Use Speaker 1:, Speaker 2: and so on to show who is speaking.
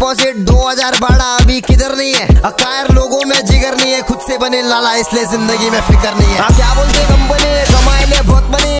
Speaker 1: Deposit दो हज़ार अभी किधर नहीं है? अकायर लोगों में जिगर नहीं है, खुद से बने लाला, इसलिए ज़िंदगी में फ़िक्र नहीं है। क्या बोलते